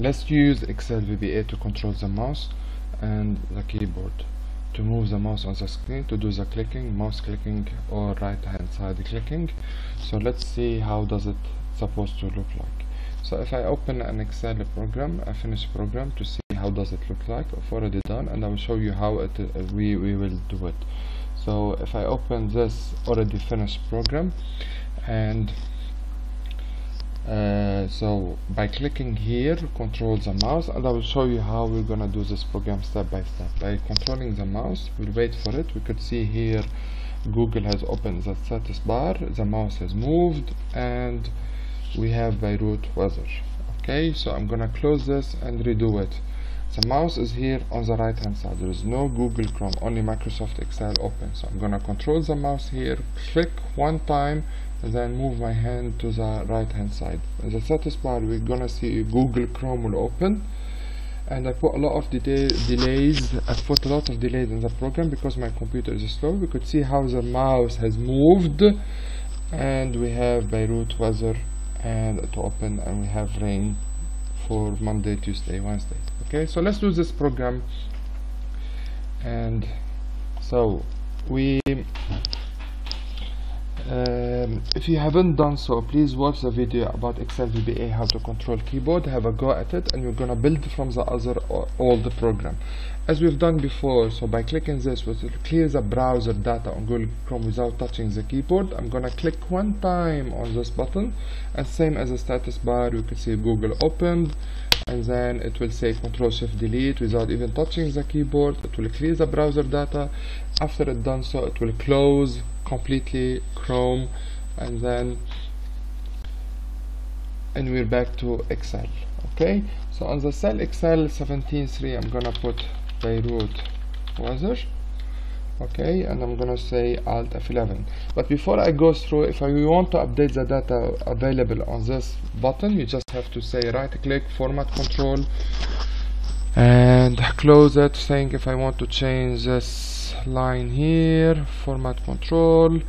let's use Excel VBA to control the mouse and the keyboard. To move the mouse on the screen to do the clicking mouse clicking or right hand side clicking. So let's see how does it supposed to look like. So if I open an Excel program a finished program to see how does it look like I've already done and I will show you how it uh, we, we will do it. So if I open this already finished program and uh, so by clicking here control the mouse and I will show you how we're gonna do this program step by step. By controlling the mouse we'll wait for it. We could see here Google has opened the status bar the mouse has moved and we have Beirut weather. Okay so I'm gonna close this and redo it the mouse is here on the right hand side. There is no Google Chrome only Microsoft Excel open. So I'm gonna control the mouse here click one time and then move my hand to the right hand side. In the status bar we're gonna see Google Chrome will open. And I put a lot of delays I put a lot of delays in the program because my computer is slow. We could see how the mouse has moved. And we have Beirut weather and to open and we have rain for Monday Tuesday Wednesday. Okay so let's do this program. And so we um, if you haven't done so please watch the video about Excel VBA how to control keyboard. Have a go at it and you're gonna build from the other the program. As we've done before so by clicking this it will clear the browser data on Google Chrome without touching the keyboard I'm gonna click one time on this button. And same as the status bar you can see Google opened and then it will say control shift delete without even touching the keyboard. It will clear the browser data. After it done so it will close completely Chrome and then and we're back to Excel okay? So on the cell Excel 17.3 I'm gonna put Beirut weather okay and I'm gonna say alt F11 but before I go through if I want to update the data available on this button you just have to say right click format control and close it saying if I want to change this line here format control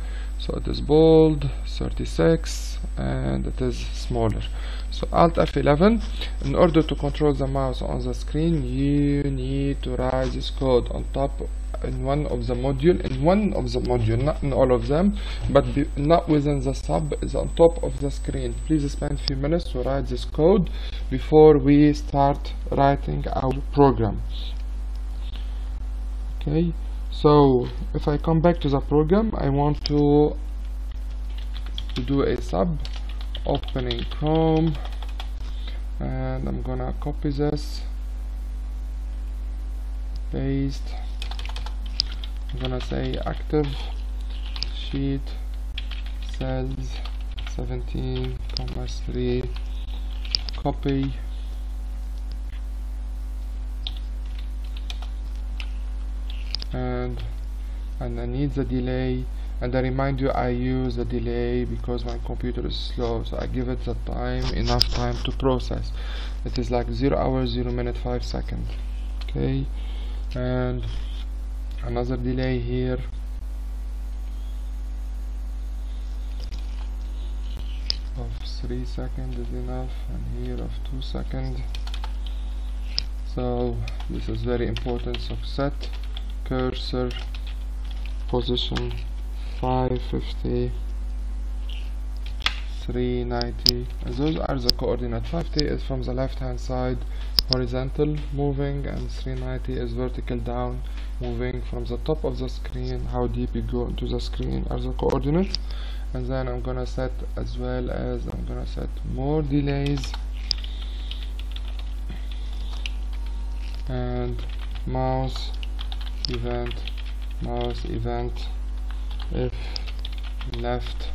so it is bold 36 and it is smaller. So alt F11 in order to control the mouse on the screen you need to write this code on top in one of the module in one of the module not in all of them but be, not within the sub is on top of the screen. Please spend few minutes to write this code before we start writing our program. Okay so if I come back to the program I want to, do a sub opening Chrome and I'm gonna copy this paste I'm gonna say active sheet cells 17 comma 3 copy and and I need the delay and I remind you I use the delay because my computer is slow so I give it the time enough time to process. It is like 0 hours 0 minute 5 seconds okay? And another delay here. Of 3 seconds is enough and here of 2 seconds. So this is very important so set cursor position 550 390 and those are the coordinate. 50 is from the left hand side horizontal moving and 390 is vertical down moving. From the top of the screen how deep you go into the screen are the coordinates. And then I'm gonna set as well as I'm gonna set more delays. And mouse event mouse event if left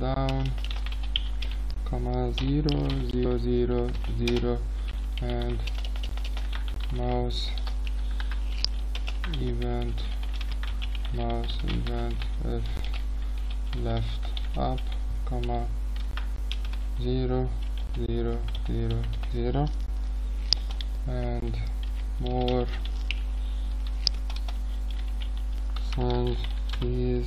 down comma 0 0 0 0 and mouse event mouse event if left up comma 0 0 0 0 and more and is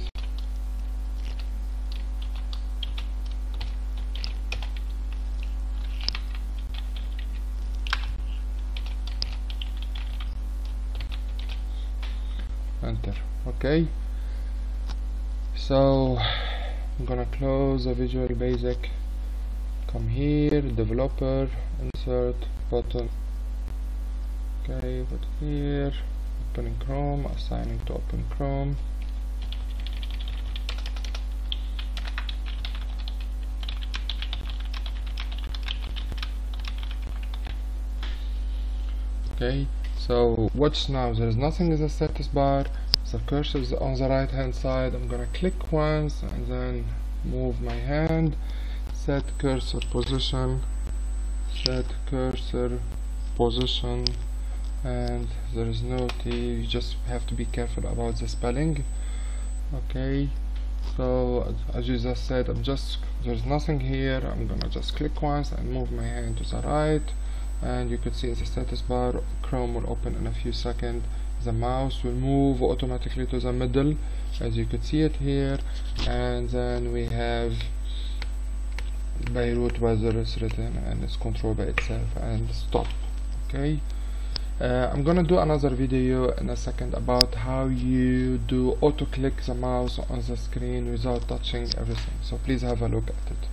enter. Okay. So I'm gonna close the visual basic. Come here developer insert button. Okay put here opening Chrome assigning to open Chrome. Okay so watch now. There's nothing in the status bar. The cursor is on the right hand side. I'm gonna click once and then move my hand. Set cursor position. Set cursor position and there is no T you just have to be careful about the spelling. Okay so as you just said I'm just there's nothing here. I'm gonna just click once and move my hand to the right. And you could see the status bar Chrome will open in a few seconds. The mouse will move automatically to the middle as you could see it here. And then we have Beirut weather is written and it's controlled by itself and stop. Okay uh, I'm gonna do another video in a second about how you do auto click the mouse on the screen without touching everything. So please have a look at it